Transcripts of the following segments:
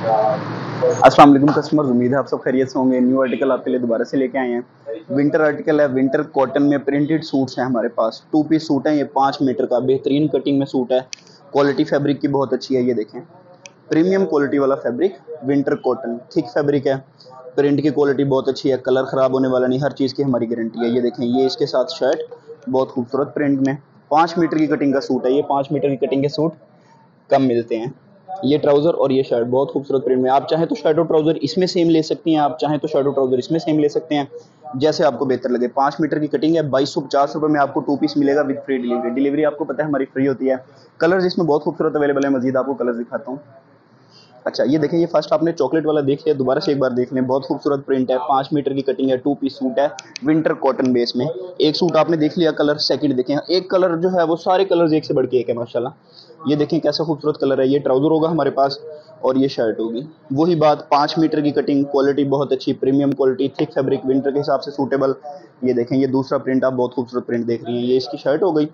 अस्सलाम वालेकुम कस्टमर्स उम्मीद है आप सब खैरियत से होंगे। न्यू आर्टिकल आपके लिए दोबारा से लेके आए हैं। विंटर आर्टिकल है विंटर कॉटन में प्रिंटेड सूट्स हैं हमारे पास। टू पीस सूट हैं, ये पाँच मीटर का। बेहतरीन कटिंग में सूट है। क्वालिटी फैब्रिक की बहुत अच्छी है, ये देखें। प्रीमियम क्वालिटी वाला fabric winter cotton thick fabric है। प्रिंट की क्वालिटी बहुत अच्छी है। कलर ख़राब होने वाला नहीं, हर चीज़ की हमारी गारंटी है। ये देखें, ये इसके साथ शर्ट बहुत खूबसूरत प्रिंट में। पाँच मीटर की कटिंग का सूट है, ये पाँच मीटर की कटिंग के सूट कम मिलते हैं। ये ट्राउज़र और ये शर्ट बहुत खूबसूरत प्रिंट में आप चाहे तो शर्ट और ट्राउज़र इसमें सेम ले सकती हैं, आप चाहे तो शर्ट और ट्राउज़र इसमें सेम ले सकते हैं। जैसे आपको बेहतर लगे। पाँच मीटर की कटिंग है, बाईस सौ पचास रुपये में आपको टू पीस मिलेगा विद फ्री डिलीवरी डिलीवरी आपको पता है हमारी फ्री होती है। कलर्स इसमें बहुत खूबसूरत अवेलेबल है। मजीद आपको कलर दिखाता हूँ। अच्छा ये देखें ये फ़र्स्ट आपने चॉकलेट वाला देख लिया, दोबारा से एक बार देख लें। बहुत खूबसूरत प्रिंट है, पाँच मीटर की कटिंग है टू पीस सूट है विंटर कॉटन बेस में। एक सूट आपने देख लिया कलर सेकंड देखें। एक कलर जो है, वो सारे कलर्स एक से बढ़ के एक है, माशाल्लाह। ये देखें कैसा खूबसूरत कलर है, ये ट्राउज़र होगा हमारे पास और ये शर्ट होगी। वही बात, पाँच मीटर की कटिंग क्वालिटी बहुत अच्छी premium quality thick fabric winter के हिसाब से सूटेबल ये देखें, ये दूसरा प्रिंट आप बहुत खूबसूरत प्रिंट देख रही हैं। ये इसकी शर्ट हो गई।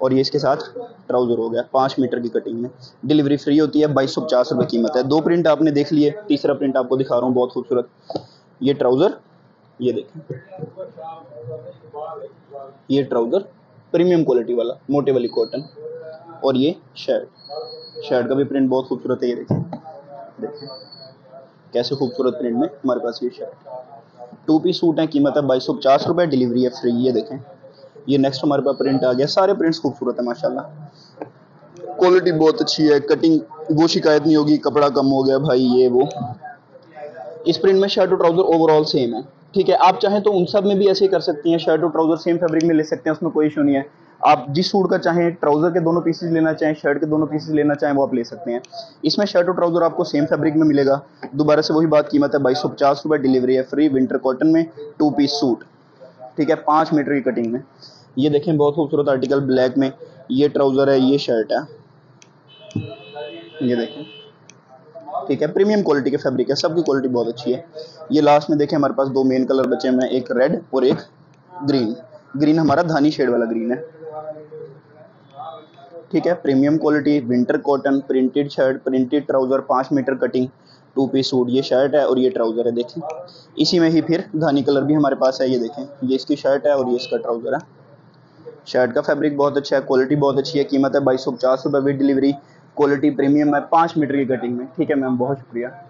और ये इसके साथ ट्राउज़र हो गया, पाँच मीटर की कटिंग में। डिलीवरी फ्री होती है, बाईस सौ पचास रुपये कीमत है। दो प्रिंट आपने देख लिए, तीसरा प्रिंट आपको दिखा रहा हूँ, बहुत खूबसूरत। ये ट्राउज़र ये देखें। ये ट्राउज़र प्रीमियम क्वालिटी वाला, मोटे वाली कॉटन और ये शर्ट शर्ट का भी प्रिंट बहुत खूबसूरत है, ये देखें। देखें। कैसे खूबसूरत प्रिंट में, हमारे पास ये शर्ट टू पीस सूट है, कीमत है बाईस सौ पचास रुपये डिलीवरी है फ्री ये देखें। ये नेक्स्ट हमारे पास प्रिंट आ गया। सारे प्रिंट्स खूबसूरत है, माशाल्लाह। क्वालिटी बहुत अच्छी है। कटिंग वो शिकायत नहीं होगी, कपड़ा कम हो गया भाई, ये, वो। इस प्रिंट में शर्ट और ट्राउज़र ओवरऑल सेम है। ठीक है, आप चाहें तो उन सब में भी ऐसे ही कर सकती हैं। शर्ट और ट्राउज़र सेम फैब्रिक में ले सकते हैं, उसमें कोई इशू नहीं है। आप जिस सूट का चाहें ट्राउज़र के दोनों पीसेस लेना चाहें शर्ट के दोनों पीसेस लेना चाहें, वो आप ले सकते हैं। इसमें शर्ट और ट्राउज़र आपको सेम फैब्रिक में मिलेगा। दोबारा से वही बात, कीमत है बाईस सौ पचास रुपये डिलीवरी है फ्री विंटर कॉटन में टू पीस सूट ठीक है, पाँच मीटर की कटिंग में। ये देखें, बहुत खूबसूरत आर्टिकल ब्लैक में ये ट्राउज़र है, ये शर्ट है। ये देखें। ठीक है प्रीमियम क्वालिटी के फैब्रिक है, सबकी क्वालिटी बहुत अच्छी है। ये लास्ट में देखें, हमारे पास दो मेन कलर बचे हैं, एक रेड और एक ग्रीन ग्रीन हमारा धानी शेड वाला ग्रीन है। ठीक है premium quality winter cotton printed shirt printed trouser पाँच metre cutting two piece suit ये शर्ट है और ये ट्राउज़र है, देखें। इसी में ही फिर धानी कलर भी हमारे पास है, ये देखें। ये इसकी शर्ट है और ये इसका ट्राउज़र है। शर्ट का फैब्रिक बहुत अच्छा है क्वालिटी बहुत अच्छी है, कीमत है बाईस सौ पचास रुपये विद डिलीवरी क्वालिटी प्रीमियम है, पाँच मीटर की कटिंग में। ठीक है मैम, बहुत शुक्रिया।